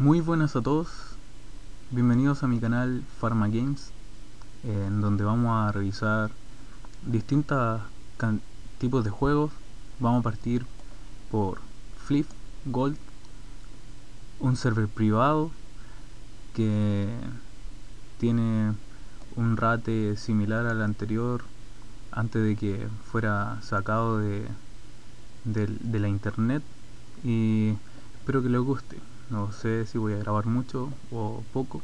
Muy buenas a todos, bienvenidos a mi canal Pharma Games, en donde vamos a revisar distintos tipos de juegos. Vamos a partir por Flip Gold, un server privado que tiene un rate similar al anterior antes de que fuera sacado de, de la internet y espero que les guste. No sé si voy a grabar mucho o poco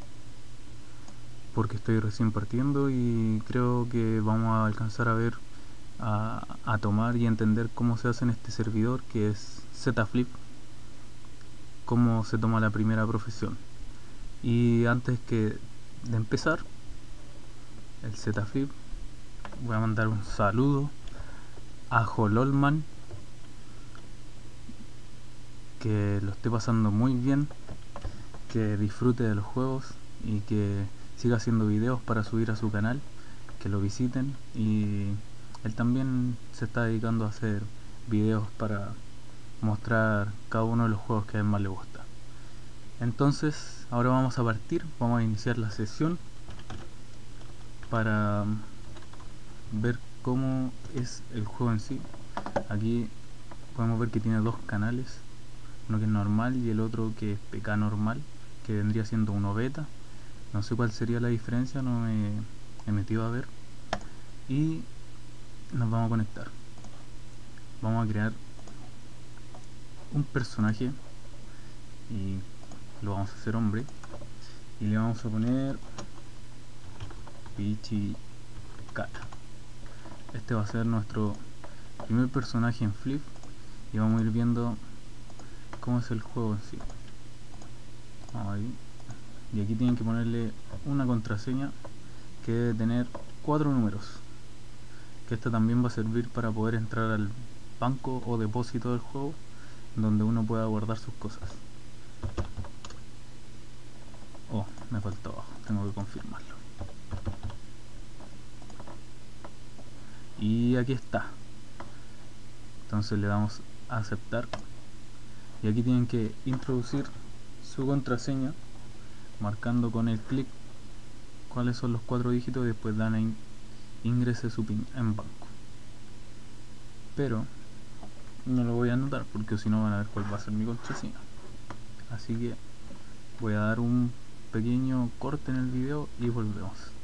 porque estoy recién partiendo y creo que vamos a alcanzar a ver a, tomar y entender cómo se hace en este servidor que es Zflip cómo se toma la primera profesión. Y antes que de empezar el Zflip voy a mandar un saludo a Jololman que lo esté pasando muy bien, que disfrute de los juegos y que siga haciendo videos para subir a su canal, que lo visiten y él también se está dedicando a hacer videos para mostrar cada uno de los juegos que a él más le gusta. Entonces, ahora vamos a partir, vamos a iniciar la sesión para ver cómo es el juego en sí. Aquí podemos ver que tiene dos canales uno que es normal y el otro que es PK normal que vendría siendo uno beta no sé cuál sería la diferencia no me he metido a ver. Y nos vamos a conectar. Vamos a crear un personaje y lo vamos a hacer hombre. Y le vamos a poner Pichicata este va a ser nuestro primer personaje en Flip y vamos a ir viendo cómo es el juego en sí. Y aquí tienen que ponerle una contraseña que debe tener cuatro números. Que esta también va a servir para poder entrar al banco o depósito del juego donde uno pueda guardar sus cosas. Oh, me faltó. Abajo, tengo que confirmarlo. Y aquí está. Entonces le damos a aceptar y aquí tienen que introducir su contraseña marcando con el clic cuáles son los cuatro dígitos y después dan a ingrese su PIN en banco. Pero no lo voy a anotar porque si no van a ver cuál va a ser mi contraseña. Así que voy a dar un pequeño corte en el video y volvemos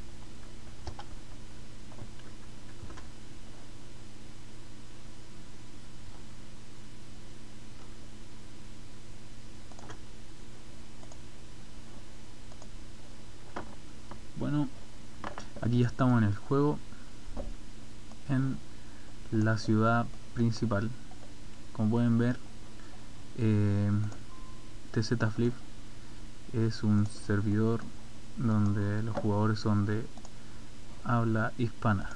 bueno aquí ya estamos en el juego en la ciudad principal. Como pueden ver eh, TZ Flip es un servidor donde los jugadores son de habla hispana.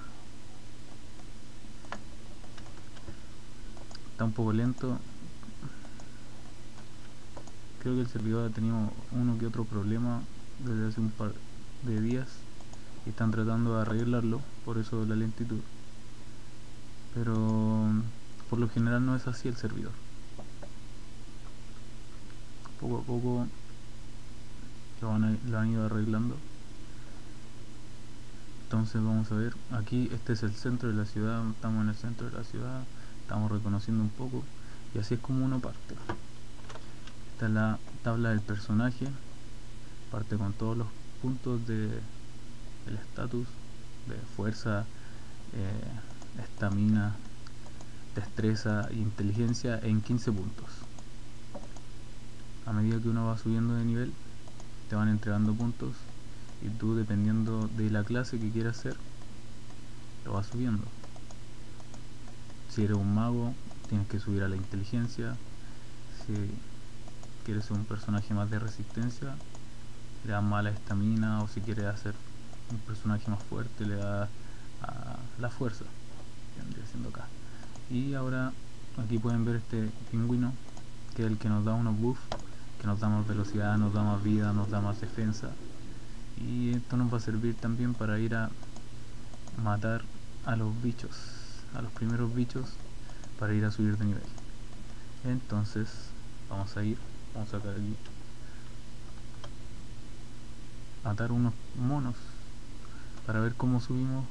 Está un poco lento. Creo que el servidor ha tenido uno que otro problema desde hace un par de días están tratando de arreglarlo, por eso la lentitud. Pero por lo general no es así el servidor. Poco a poco lo, han ido arreglando. Entonces vamos a ver, aquí este es el centro de la ciudad, estamos en el centro de la ciudad, estamos reconociendo un poco y así es como uno parte. Esta es la tabla del personaje, parte con todos los puntos de el estatus de fuerza eh, estamina destreza e inteligencia en 15 puntos. A medida que uno va subiendo de nivel te van entregando puntos y tú dependiendo de la clase que quieras hacer lo vas subiendo. Si eres un mago tienes que subir a la inteligencia. Si quieres ser un personaje más de resistencia le da mala estamina o si quiere hacer un personaje más fuerte le da a la fuerza acá. Y ahora aquí pueden ver este pingüino que es el que nos da unos buffs que nos da más velocidad, nos da más vida, nos da más defensa. Y esto nos va a servir también para ir a matar a los bichos a los primeros bichos para ir a subir de nivel. Entonces vamos a ir vamos a sacar aquí matar unos monos para ver cómo subimos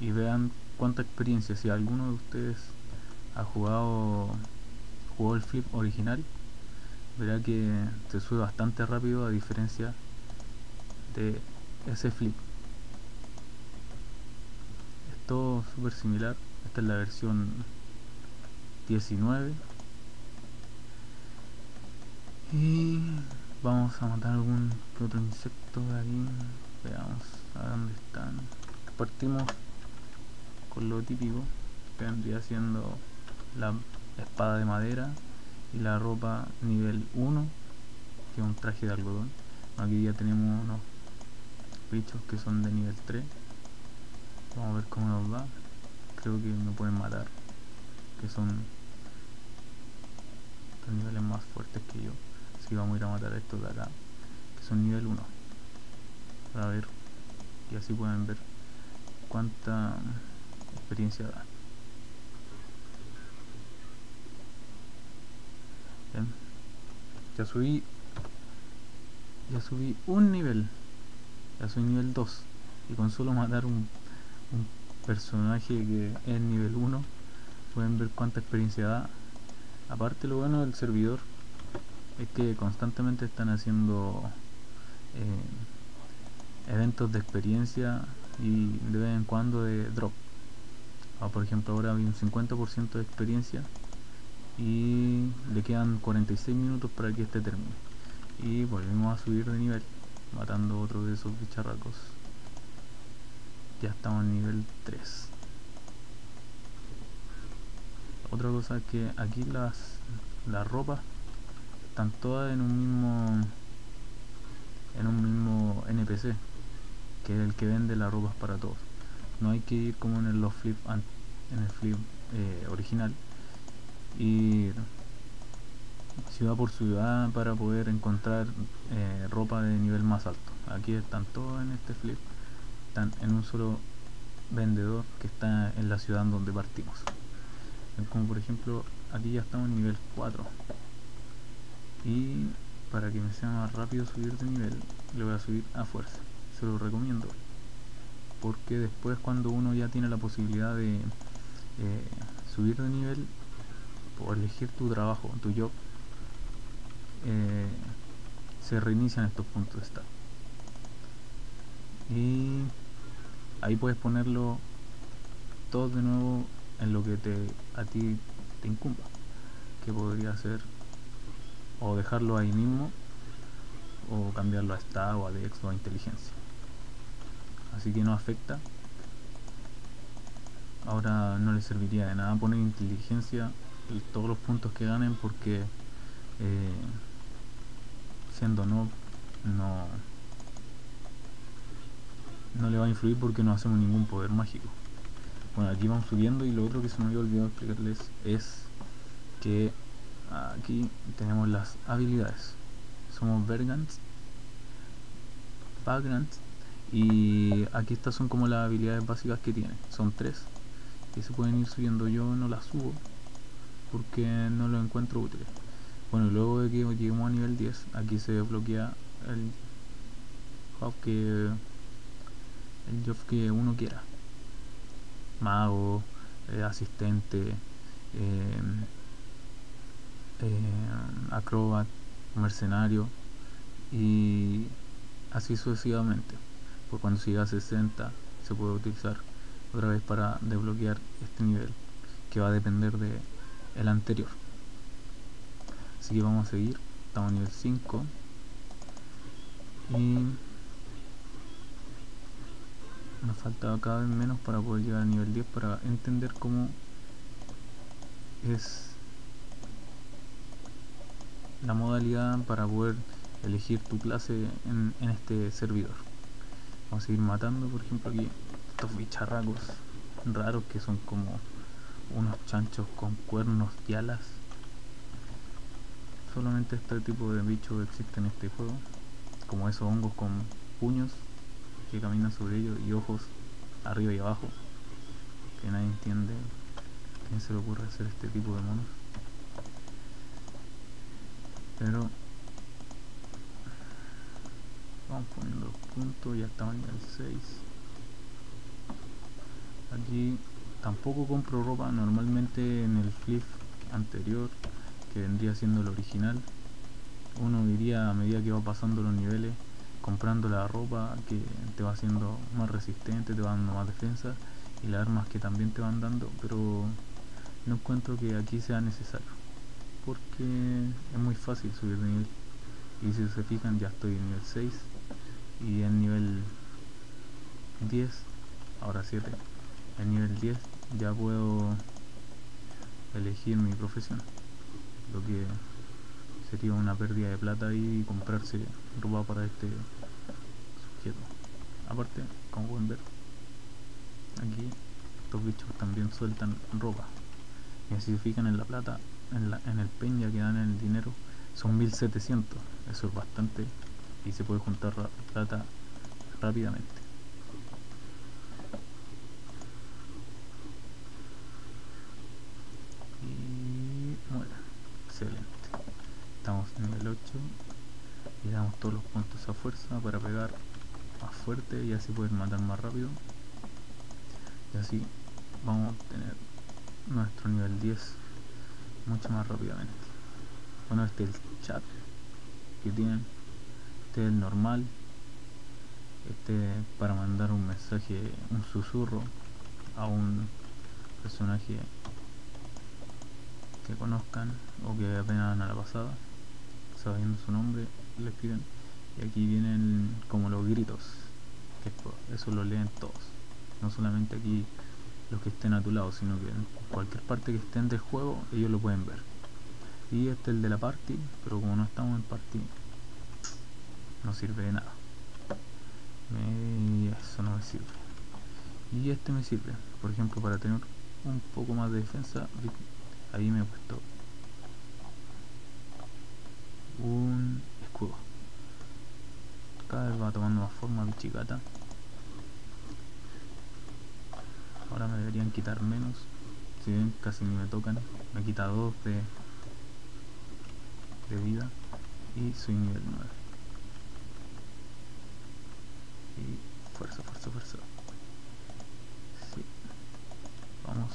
y vean cuánta experiencia. Si alguno de ustedes ha jugado jugó el flip original verá que se sube bastante rápido a diferencia de ese flip. Es todo súper similar. Esta es la versión 19 y vamos a matar algún otro insecto de ahí veamos a dónde están partimos con lo típico que vendría siendo la espada de madera y la ropa nivel 1 que es un traje de algodón. Aquí ya tenemos unos bichos que son de nivel 3 vamos a ver cómo nos va. Creo que me pueden matar que son los niveles más fuertes que yo. Así que vamos a ir a matar a estos de acá que son nivel 1 para ver y así pueden ver cuánta experiencia da. Ya subí ya subí un nivel. Ya soy nivel 2 y con solo matar un, un personaje que es nivel 1 pueden ver cuánta experiencia da. Aparte lo bueno del servidor es que constantemente están haciendo eh, eventos de experiencia y de vez en cuando de drop. Ah, por ejemplo ahora hay un 50% de experiencia y le quedan 46 minutos para que este termine. Y volvemos a subir de nivel matando otro de esos bicharracos. Ya estamos en nivel 3 otra cosa es que aquí las las ropas están todas en un mismo en un mismo NPC que es el que vende las ropas para todos. No hay que ir como en los flip en el flip eh, original. Ir ciudad por ciudad para poder encontrar eh, ropa de nivel más alto. Aquí están todos en este flip están en un solo vendedor que está en la ciudad donde partimos. Como por ejemplo aquí ya estamos en nivel 4 y para que me sea más rápido subir de nivel le voy a subir a fuerza lo recomiendo porque después cuando uno ya tiene la posibilidad de eh, subir de nivel o elegir tu trabajo, tu job, eh, se reinician estos puntos de estado. Y ahí puedes ponerlo todo de nuevo en lo que te a ti te incumba. Que podría ser o dejarlo ahí mismo o cambiarlo a estado o a dex o a inteligencia. Así que no afecta. Ahora no le serviría de nada poner inteligencia todos los puntos que ganen porque eh, siendo no no no le va a influir porque no hacemos ningún poder mágico bueno aquí vamos subiendo y lo otro que se me había olvidado explicarles es que aquí tenemos las habilidades somos Vergants Vagrants y aquí estas son como las habilidades básicas que tiene. Son tres. Que se pueden ir subiendo. Yo no las subo porque no lo encuentro útil. Bueno luego de que lleguemos a nivel 10 aquí se desbloquea el job que el job que uno quiera. Mago eh, asistente eh, eh, acrobat mercenario y así sucesivamente cuando siga a 60 se puede utilizar otra vez para desbloquear este nivel que va a depender de el anterior. Así que vamos a seguir. Estamos en nivel 5 y nos falta cada vez menos para poder llegar al nivel 10 para entender cómo es la modalidad para poder elegir tu clase en este servidor vamos a seguir matando por ejemplo aquí estos bicharracos raros que son como unos chanchos con cuernos y alas. Solamente este tipo de bichos existe en este juego como esos hongos con puños que caminan sobre ellos y ojos arriba y abajo que nadie entiende quién se le ocurre hacer este tipo de monos. Pero vamos poniendo los puntos ya estamos en nivel 6 aquí tampoco compro ropa normalmente en el flip anterior que vendría siendo el original. Uno iría a medida que va pasando los niveles comprando la ropa que te va haciendo más resistente, te va dando más defensa y las armas que también te van dando, pero no encuentro que aquí sea necesario porque es muy fácil subir de nivel. Y si se fijan ya estoy en nivel 6 y en nivel 10 ahora 7 en nivel 10 ya puedo elegir mi profesión lo que sería una pérdida de plata y comprarse ropa para este sujeto. Aparte como pueden ver aquí estos bichos también sueltan ropa. Y se fijan en la plata en, la, en el peña que dan en el dinero son 1700 eso es bastante y se puede juntar plata rápidamente. Estamos en nivel 8 y damos todos los puntos a fuerza para pegar más fuerte y así poder matar más rápido. Y así vamos a obtener nuestro nivel 10 mucho más rápidamente. Bueno este es el chat que tienen este es el normal este para mandar un mensaje un susurro a un personaje que conozcan o que apenas a la pasada sabiendo su nombre, le piden. Y aquí vienen como los gritos que eso lo leen todos. No solamente aquí los que estén a tu lado sino que en cualquier parte que estén del juego ellos lo pueden ver. Y este es el de la party pero como no estamos en party no sirve de nada. Eso no me sirve. Y este me sirve por ejemplo para tener un poco más de defensa ahí me he puesto un escudo. Cada vez va tomando más forma bichicata ahora me deberían quitar menos. Si ven casi ni me tocan me quita 2 de, de vida y soy nivel 9 y fuerza, fuerza, fuerza. Sí. vamos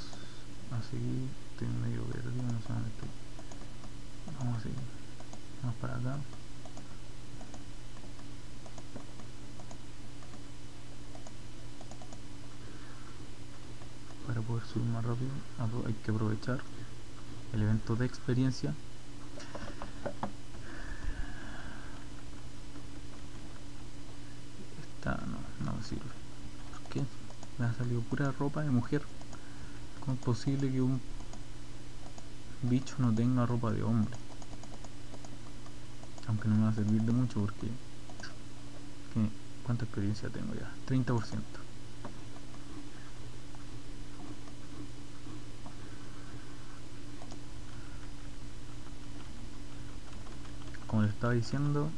a seguir estoy medio verde, no sé vamos a seguir. Vamos para acá. Para poder subir más rápido hay que aprovechar el evento de experiencia no, no me sirve. Porque me ha salido pura ropa de mujer. ¿cómo es posible que un bicho no tenga ropa de hombre? aunque no me va a servir de mucho porque ¿cuánta experiencia tengo ya? 30% como les estaba diciendo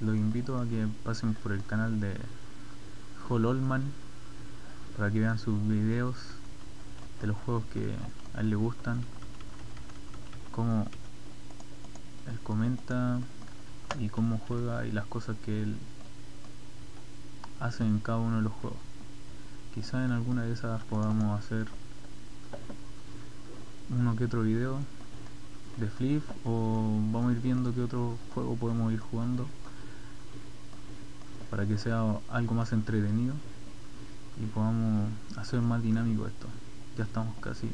los invito a que pasen por el canal de Hololman para que vean sus videos de los juegos que a él le gustan como él comenta y cómo juega y las cosas que él hace en cada uno de los juegos. Quizá en alguna de esas podamos hacer uno que otro video de flip o vamos a ir viendo qué otro juego podemos ir jugando para que sea algo más entretenido y podamos hacer más dinámico esto. Ya estamos casi.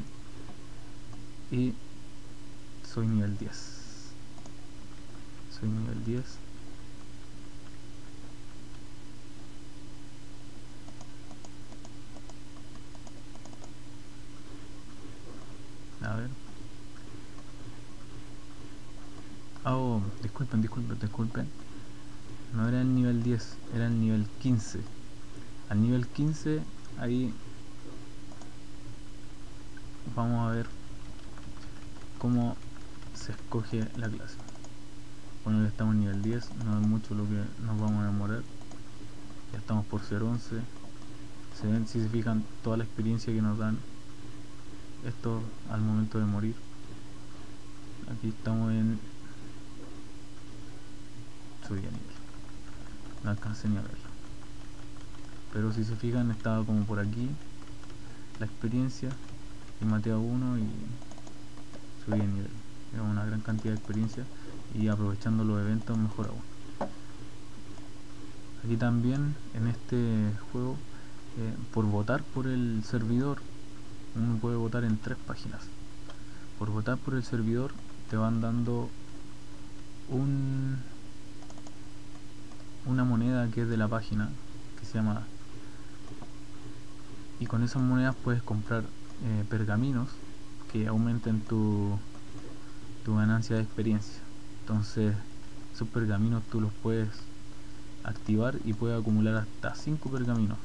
Y soy nivel 10 soy nivel 10 a ver. Oh disculpen disculpen disculpen no era el nivel 10 era el nivel 15 al nivel 15 ahí vamos a ver cómo se escoge la clase. Bueno ya estamos en nivel 10 no es mucho lo que nos vamos a demorar. Ya estamos por ser 11 se ven si se fijan toda la experiencia que nos dan esto al momento de morir. Aquí estamos en nivel no alcancé ni a verlo pero si se fijan estaba como por aquí la experiencia y maté a uno y subí el nivel. Era una gran cantidad de experiencia y aprovechando los eventos mejor aún. Aquí también en este juego eh, por votar por el servidor uno puede votar en tres páginas. Por votar por el servidor te van dando un una moneda que es de la página que se llama y con esas monedas puedes comprar eh, pergaminos que aumenten tu, tu ganancia de experiencia. Entonces esos pergaminos tú los puedes activar y puedes acumular hasta 5 pergaminos.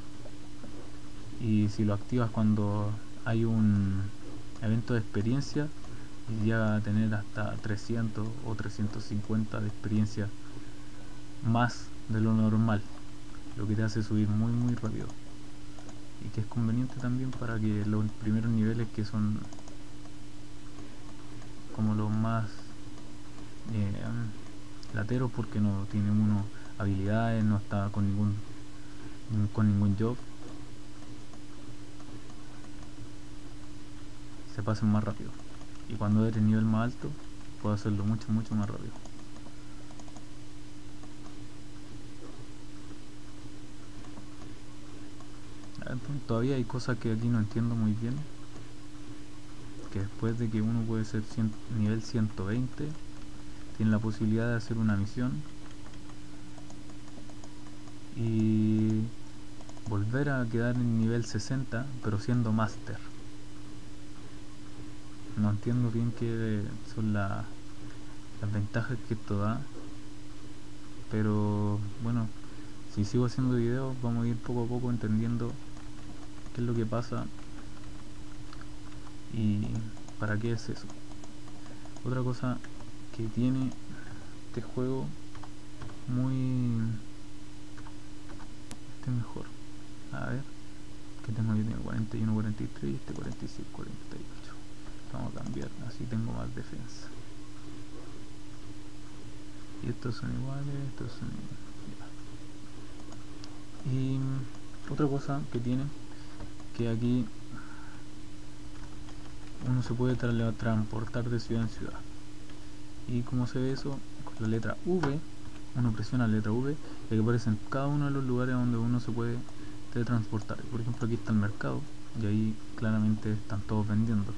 Y si lo activas cuando hay un evento de experiencia llega a tener hasta 300 o 350 de experiencia más de lo normal lo que te hace subir muy muy rápido. Y que es conveniente también para que los primeros niveles que son como los más eh, lateros porque no tiene uno habilidades, no está con ningún con ningún job se pasen más rápido. Y cuando eres nivel más alto puedo hacerlo mucho mucho más rápido todavía hay cosas que aquí no entiendo muy bien. Que después de que uno puede ser nivel 120 tiene la posibilidad de hacer una misión. Y volver a quedar en nivel 60 pero siendo máster. No entiendo bien qué son las ventajas que esto da. Pero bueno si sigo haciendo videos vamos a ir poco a poco entendiendo qué es lo que pasa y para qué es eso. Otra cosa que tiene este juego muy este mejor. A ver que tengo aquí tengo 41 43 y este 46 48 vamos a cambiar así tengo más defensa. Y estos son iguales estos son iguales. Y otra cosa que tiene que aquí uno se puede transportar de ciudad en ciudad. Y como se ve eso con la letra V uno presiona la letra V y aquí aparecen cada uno de los lugares donde uno se puede teletransportar. Por ejemplo aquí está el mercado y ahí claramente están todos vendiendo.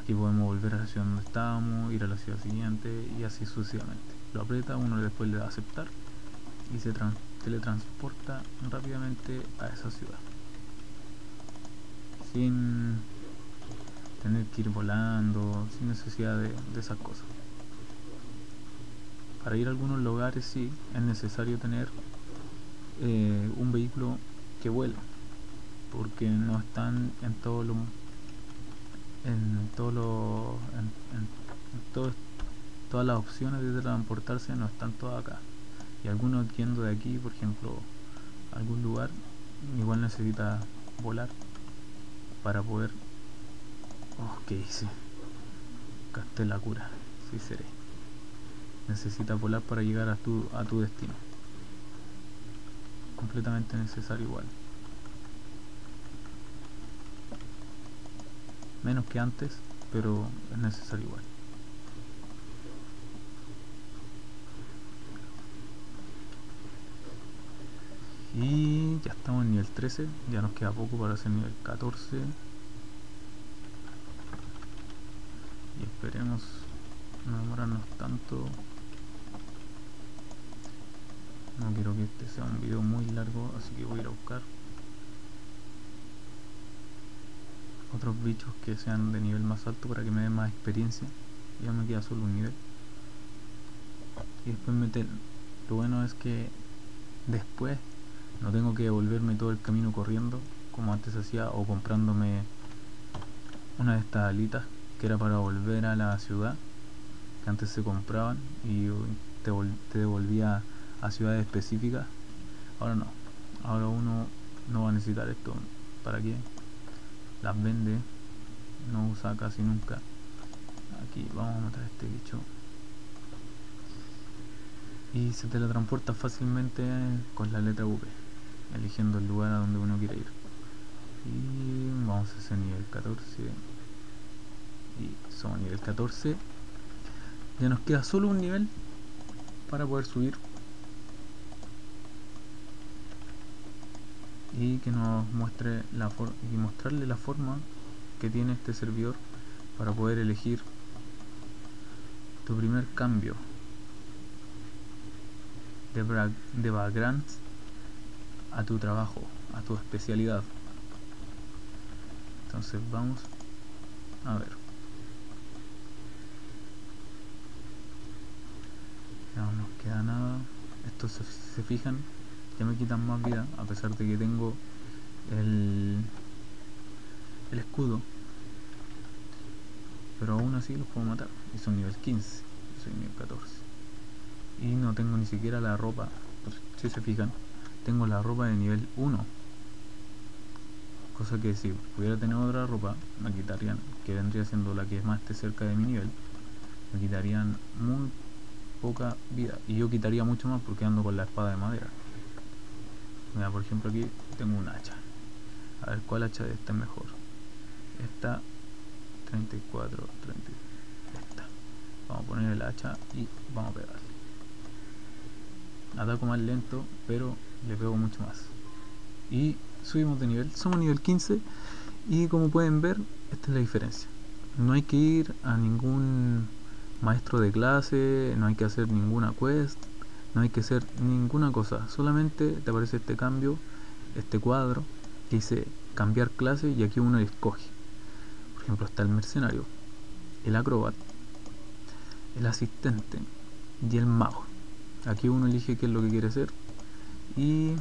Aquí podemos volver a la ciudad donde estábamos ir a la ciudad siguiente y así sucesivamente. Lo aprieta uno después le da aceptar y se teletransporta rápidamente a esa ciudad sin tener que ir volando, sin necesidad de, esas cosas. Para ir a algunos lugares sí es necesario tener eh, un vehículo que vuela, porque no están en todo lo en todo lo en, todas las opciones de transportarse no están todas acá y algunos yendo de aquí por ejemplo a algún lugar igual necesita volar para poder. ¿qué hice? gasté la cura. Sí seré. Necesita volar para llegar a tu, a tu destino. Completamente necesario igual. Menos que antes pero es necesario igual y ya estamos en nivel 13 ya nos queda poco para hacer nivel 14 y esperemos no demorarnos tanto. No quiero que este sea un video muy largo así que voy a ir a buscar otros bichos que sean de nivel más alto para que me den más experiencia. Ya me queda solo un nivel. Y después meter lo bueno es que después no tengo que devolverme todo el camino corriendo como antes hacía o comprándome una de estas alitas que era para volver a la ciudad que antes se compraban y te, te devolvía a ciudades específicas. Ahora no. Ahora uno no va a necesitar esto. Para qué las vende no usa casi nunca. Aquí vamos a matar este bicho. Y se teletransporta fácilmente con la letra V eligiendo el lugar a donde uno quiere ir. Y vamos a hacer nivel 14 y somos nivel 14 ya nos queda solo un nivel para poder subir. Y que nos muestre la y mostrarle la forma que tiene este servidor para poder elegir tu primer cambio. De, de background a tu trabajo, a tu especialidad. Entonces vamos a ver. Ya no nos queda nada. Estos se, se fijan, ya me quitan más vida a pesar de que tengo el, el escudo. Pero aún así los puedo matar. Y son nivel 15. Yo soy nivel 14. Y no tengo ni siquiera la ropa. Si se fijan, tengo la ropa de nivel 1 cosa que si pudiera tener otra ropa me quitarían que vendría siendo la que más esté cerca de mi nivel me quitarían muy poca vida. Y yo quitaría mucho más porque ando con la espada de madera. Mira por ejemplo aquí tengo un hacha. A ver cuál hacha de esta es mejor esta 34 30 esta. Vamos a poner el hacha y vamos a pegar ataco más lento pero le pego mucho más y subimos de nivel, somos nivel 15 y como pueden ver, esta es la diferencia. No hay que ir a ningún maestro de clase, no hay que hacer ninguna quest, no hay que hacer ninguna cosa, solamente te aparece este cambio, este cuadro que dice cambiar clase y aquí uno escoge. Por ejemplo, está el mercenario, el acrobat, el asistente y el mago. Aquí uno elige qué es lo que quiere hacer y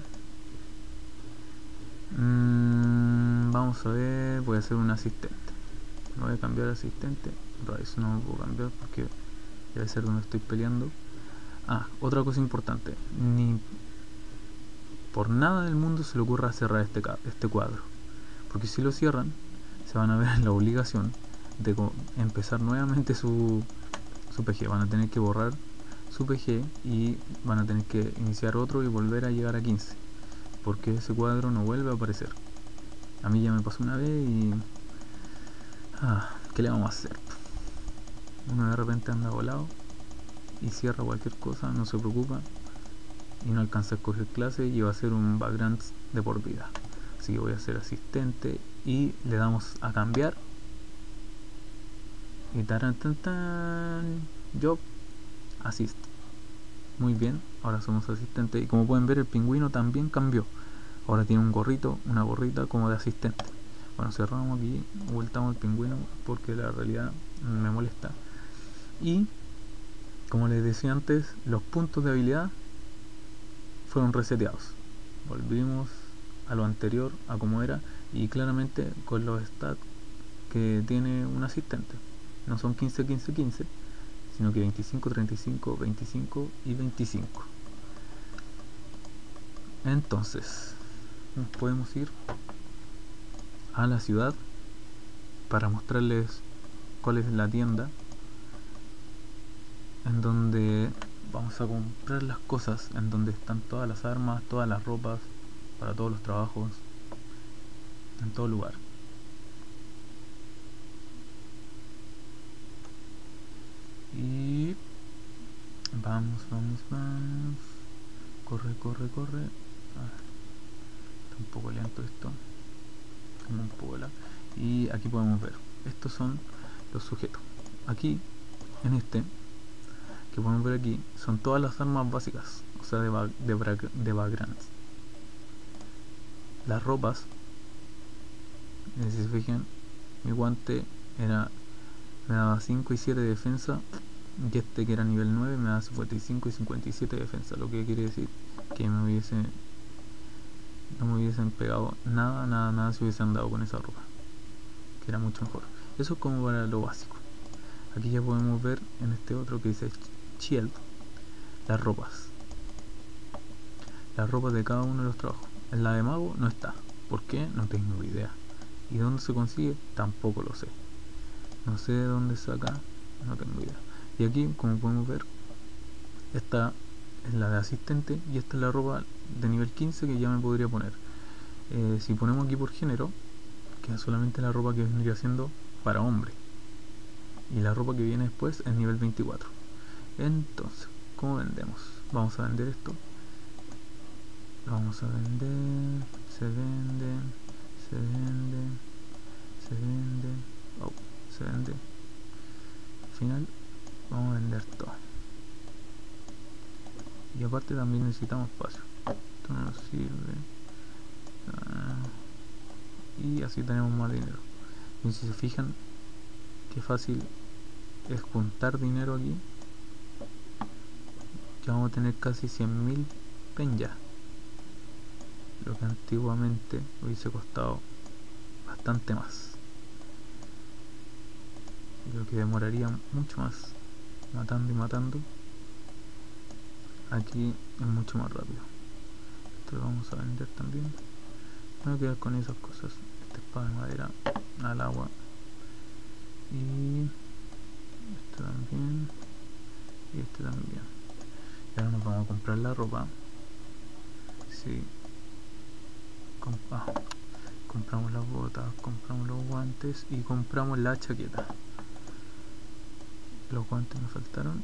Mm, vamos a ver, voy a hacer un asistente. voy a cambiar asistente. Rise no lo puedo cambiar porque debe ser donde estoy peleando. Ah, otra cosa importante. Ni por nada del mundo se le ocurra cerrar este, este cuadro. Porque si lo cierran, se van a ver en la obligación de empezar nuevamente su, su PG. Van a tener que borrar su PG y van a tener que iniciar otro y volver a llegar a 15 porque ese cuadro no vuelve a aparecer. A mí ya me pasó una vez y... Ah, ¿Qué le vamos a hacer? Uno de repente anda volado y cierra cualquier cosa, no se preocupa y no alcanza a escoger clase y va a ser un background de por vida. Así que voy a ser asistente y le damos a cambiar. Y taran tan tan job assist. Muy bien, ahora somos asistentes. Y como pueden ver el pingüino también cambió. Ahora tiene un gorrito una gorrita como de asistente. Bueno cerramos aquí vueltamos el pingüino porque la realidad me molesta. Y como les decía antes los puntos de habilidad fueron reseteados. Volvimos a lo anterior a como era y claramente con los stats que tiene un asistente. No son 15 15 15 sino que 25 35 25 y 25 entonces, podemos ir a la ciudad para mostrarles cuál es la tienda en donde vamos a comprar las cosas, en donde están todas las armas, todas las ropas, para todos los trabajos, en todo lugar. Y vamos, vamos, vamos. Corre, corre, corre. Ah, está un poco lento esto. Como un poco y aquí podemos ver. Estos son los sujetos. Aquí en este que podemos ver aquí son todas las armas básicas. O sea de, de, de backgrounds las ropas si se fijan mi guante era me daba 5 y 7 de defensa y este que era nivel 9 me da 55 y 57 de defensa lo que quiere decir que me hubiese no me hubiesen pegado nada, nada, nada si hubiesen dado con esa ropa que era mucho mejor. Eso es como para lo básico. Aquí ya podemos ver en este otro que dice shield las ropas. Las ropas de cada uno de los trabajos. En la de mago no está. ¿por qué? no tengo idea. Y dónde se consigue tampoco lo sé no sé de dónde saca no tengo idea. Y aquí como podemos ver está es la de asistente y esta es la ropa de nivel 15 que ya me podría poner. Eh, si ponemos aquí por género queda solamente la ropa que vendría siendo para hombre. Y la ropa que viene después es nivel 24 entonces ¿cómo vendemos? vamos a vender esto. Vamos a vender se vende se vende se vende. Oh, se vende al final. Vamos a vender todo. Y aparte también necesitamos espacio. Esto no nos sirve. Ah, y así tenemos más dinero. Y si se fijan qué fácil es juntar dinero aquí ya vamos a tener casi 100.000 ya lo que antiguamente hubiese costado bastante más lo que demoraría mucho más matando y matando aquí es mucho más rápido. Esto lo vamos a vender también. Me voy a quedar con esas cosas esta espada de madera al agua. Y este también y este también. Y ahora nos vamos a comprar la ropa. Sí. ah, compramos las botas compramos los guantes y compramos la chaqueta los guantes me faltaron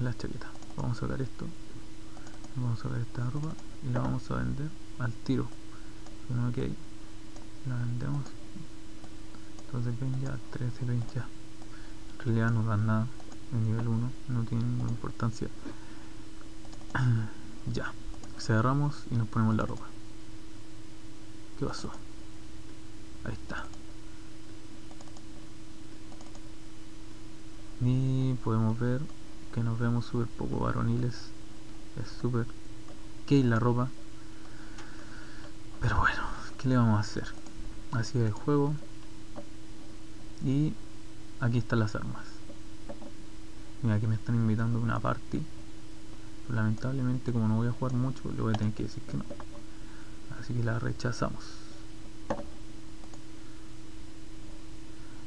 la chaqueta vamos a sacar esto. Vamos a ver esta ropa y la vamos a vender al tiro. Ok la vendemos. Entonces ven ya 13 ven ya. En realidad no dan nada en nivel 1 no tiene ninguna importancia. Ya cerramos y nos ponemos la ropa. ¿qué pasó? ahí está y podemos ver que nos vemos súper poco varoniles. Es súper gay la ropa. Pero bueno ¿qué le vamos a hacer? así es el juego. Y aquí están las armas. Mira que me están invitando a una party. Lamentablemente como no voy a jugar mucho le voy a tener que decir que no. Así que la rechazamos.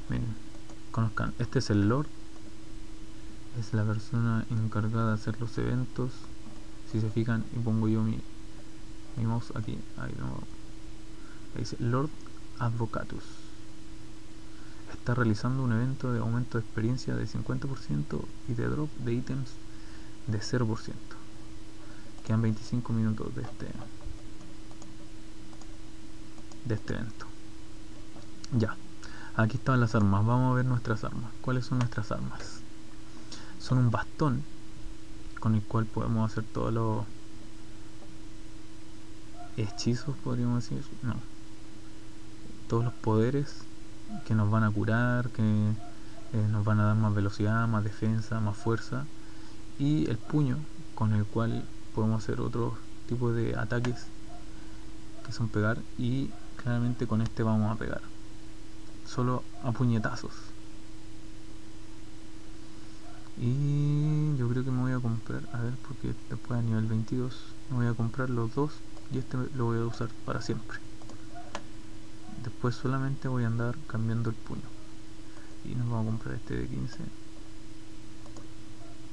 Miren conozcan este es el Lord es la persona encargada de hacer los eventos. Si se fijan y pongo yo mi, mouse aquí ahí, no, dice Lord Advocatus está realizando un evento de aumento de experiencia de 50% y de drop de ítems de 0% quedan 25 minutos de este de este evento. Ya aquí están las armas. Vamos a ver nuestras armas. Cuáles son nuestras armas son un bastón con el cual podemos hacer todos los hechizos, podríamos decir, no, todos los poderes que nos van a curar, que eh, nos van a dar más velocidad, más defensa, más fuerza, y el puño con el cual podemos hacer otros tipos de ataques que son pegar. Y claramente con este vamos a pegar. Solo a puñetazos y yo creo que me voy a comprar a ver porque después a nivel 22 me voy a comprar los dos y este lo voy a usar para siempre. Después solamente voy a andar cambiando el puño. Y nos vamos a comprar este de 15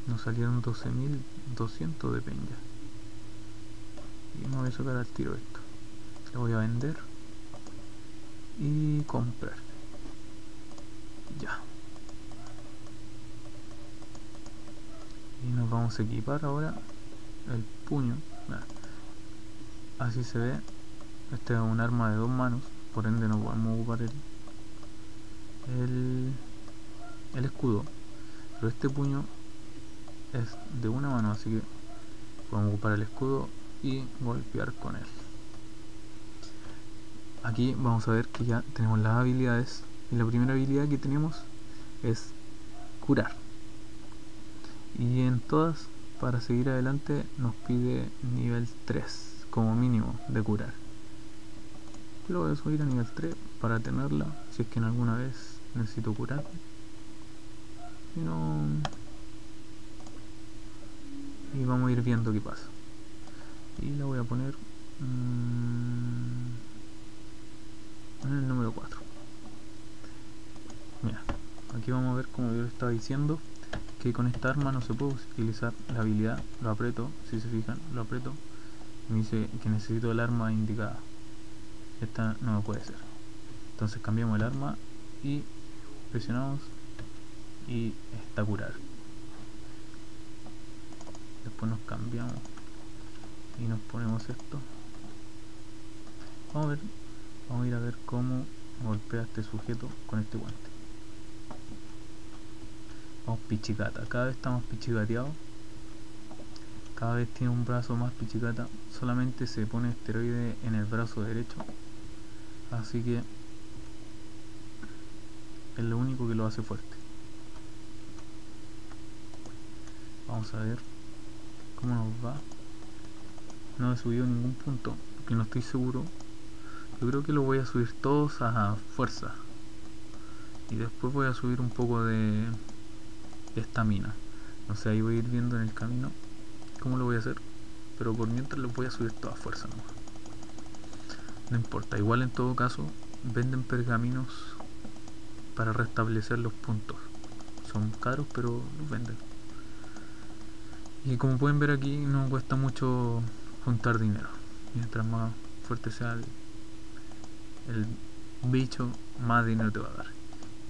nos salieron 12.200 de peña y me voy a sacar al tiro esto. Lo voy a vender y comprar. Ya y nos vamos a equipar ahora el puño. Así se ve. Este es un arma de dos manos por ende no podemos ocupar el, el, el escudo. Pero este puño es de una mano así que podemos ocupar el escudo y golpear con él. Aquí vamos a ver que ya tenemos las habilidades. Y la primera habilidad que tenemos es curar y en todas para seguir adelante nos pide nivel 3 como mínimo de curar. Lo voy a subir a nivel 3 para tenerla si es que en alguna vez necesito curar. Y y vamos a ir viendo qué pasa. Y la voy a poner mmm, en el número 4 mira aquí vamos a ver como yo estaba diciendo que con esta arma no se puede utilizar la habilidad. Lo aprieto, si se fijan, lo aprieto. Me dice que necesito el arma indicada. Esta no puede ser. Entonces cambiamos el arma y presionamos y está curar. Después nos cambiamos y nos ponemos esto. Vamos a ver, vamos a ir a ver cómo golpea este sujeto con este guante. Vamos pichicata, cada vez está más pichicateado. Cada vez tiene un brazo más pichicata. Solamente se pone esteroide en el brazo derecho. Así que es lo único que lo hace fuerte. Vamos a ver cómo nos va. No he subido ningún punto, porque no estoy seguro. Yo creo que lo voy a subir todos a fuerza. Y después voy a subir un poco de estamina. No sé, ahí voy a ir viendo en el camino cómo lo voy a hacer. Pero por mientras lo voy a subir toda fuerza No importa, igual en todo caso venden pergaminos para restablecer los puntos. Son caros pero los venden. Y como pueden ver aquí no cuesta mucho juntar dinero. Mientras más fuerte sea el bicho, más dinero te va a dar.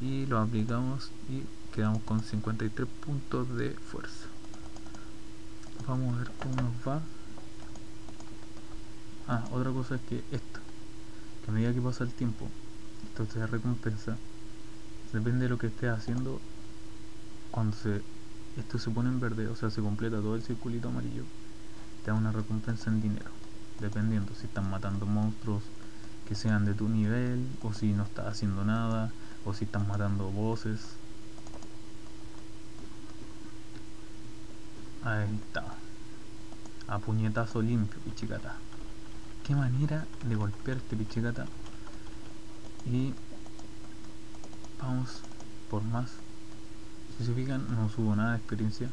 Y lo aplicamos y quedamos con 53 puntos de fuerza. Vamos a ver cómo nos va. Ah, otra cosa es que esto, que a medida que pasa el tiempo, esto se recompensa depende de lo que estés haciendo cuando se esto se pone en verde o sea se completa todo el circulito amarillo te da una recompensa en dinero dependiendo si estás matando monstruos que sean de tu nivel o si no estás haciendo nada o si estás matando voces ahí está. A puñetazo limpio pichicata. Qué manera de golpear este pichicata. Y vamos por más. Si se fijan no subo nada de experiencia.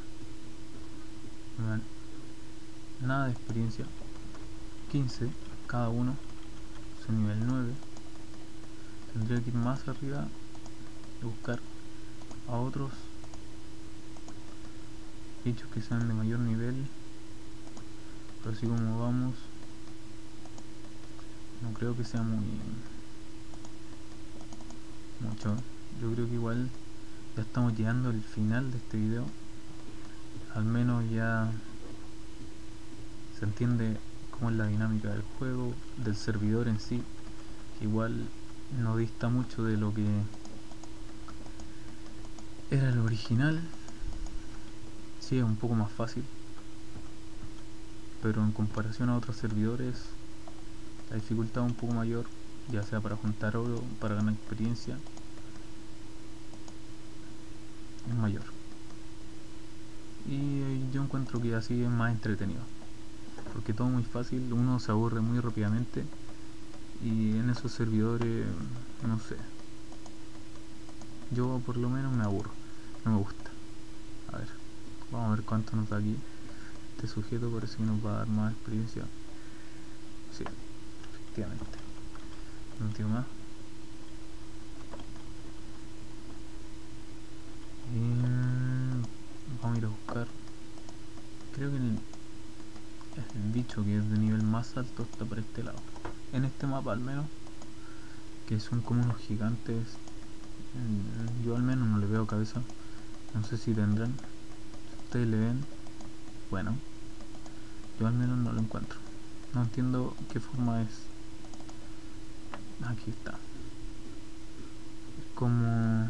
Nada de experiencia. 15 cada uno. Su nivel 9 tendría que ir más arriba y buscar a otros bichos que sean de mayor nivel. Pero así como vamos no creo que sea muy mucho. Yo creo que igual ya estamos llegando al final de este video. Al menos ya se entiende cómo es la dinámica del juego del servidor en sí. Igual no dista mucho de lo que era el original sí es un poco más fácil. Pero en comparación a otros servidores la dificultad es un poco mayor ya sea para juntar oro, para ganar experiencia es mayor. Y yo encuentro que así es más entretenido porque todo muy fácil uno se aburre muy rápidamente y en esos servidores no sé. Yo por lo menos me aburro no me gusta. A ver vamos a ver cuánto nos da aquí. Este sujeto parece que nos va a dar más experiencia. Sí efectivamente. Un tío más. Vamos a ir a buscar. Creo que el, el bicho que es de nivel más alto está por este lado. En este mapa al menos que son como unos gigantes. Mm, yo al menos no le veo cabeza. No sé si tendrán ustedes le ven bueno yo al menos no lo encuentro. No entiendo qué forma es. Aquí está. Es como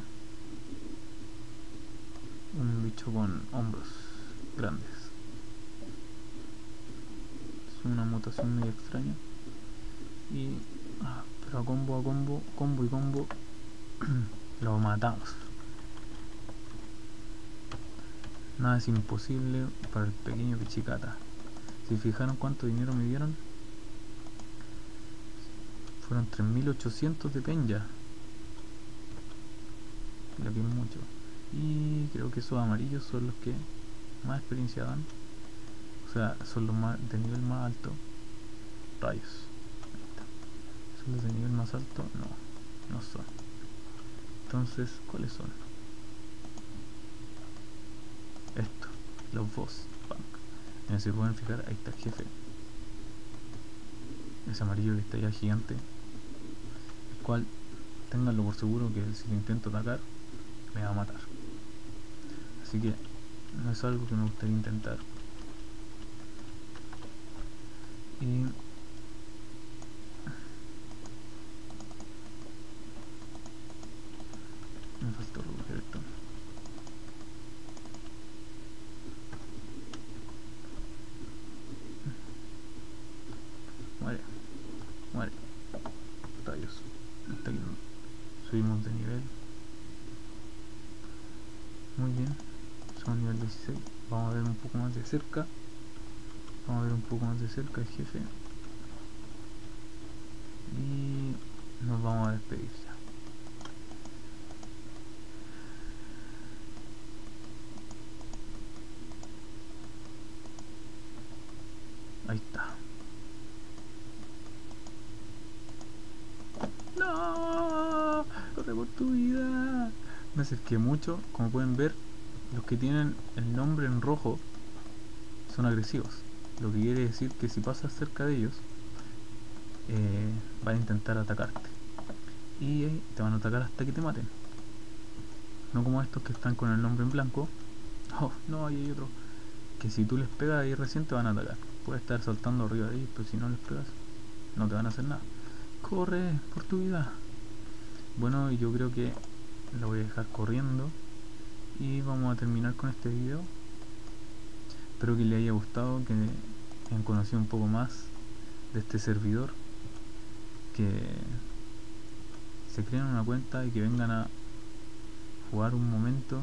un bicho con hombros grandes. Es una mutación muy extraña. Y ah, pero a combo a combo combo y combo lo matamos nada es imposible para el pequeño pichicata. Si fijaron cuánto dinero me dieron fueron 3800 de penya lo que es mucho. Y creo que esos amarillos son los que más experiencia dan. O sea son los más de nivel más alto. Rayos. Son los de nivel más alto no no son. Entonces cuáles son esto los boss bank si se pueden fijar ahí está el jefe. Ese amarillo que está allá gigante. El cual tenganlo por seguro que si lo intento atacar me va a matar. Así que no es algo que me gustaría intentar. Y me faltó recoger esto muere muere rayos hasta que subimos de nivel muy bien somos nivel 16 vamos a ver un poco más de cerca. Vamos a ver un poco más de cerca el jefe. Y nos vamos a despedir ya. Ahí está. No corre por tu vida me acerqué mucho. Como pueden ver los que tienen el nombre en rojo son agresivos. Lo que quiere decir que si pasas cerca de ellos eh, van a intentar atacarte. Y te van a atacar hasta que te maten. No como estos que están con el nombre en blanco. Oh no hay otro. Que si tú les pegas ahí recién te van a atacar. Puedes estar saltando arriba de ellos pero si no les pegas no te van a hacer nada. Corre por tu vida. Bueno yo creo que lo voy a dejar corriendo. Y vamos a terminar con este video espero que les haya gustado que hayan conocido un poco más de este servidor que se creen una cuenta y que vengan a jugar un momento.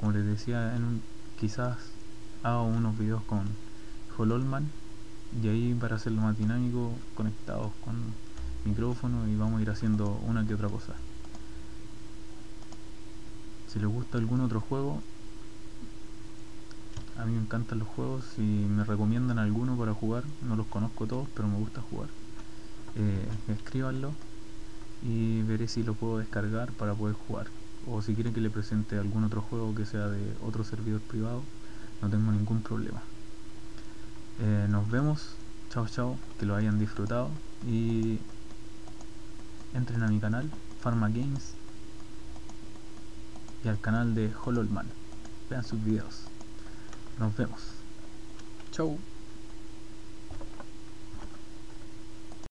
Como les decía en un, quizás hago unos videos con Hololman y ahí para hacerlo más dinámico conectados con micrófono y vamos a ir haciendo una que otra cosa. Si les gusta algún otro juego a mí me encantan los juegos si me recomiendan alguno para jugar. No los conozco todos pero me gusta jugar. Eh, escríbanlo y veré si lo puedo descargar para poder jugar. O si quieren que le presente algún otro juego que sea de otro servidor privado no tengo ningún problema. Eh, nos vemos. Chao chao. Que lo hayan disfrutado. Y entren a mi canal Pharma Games y al canal de Hololman. Vean sus videos nos vemos. Chau.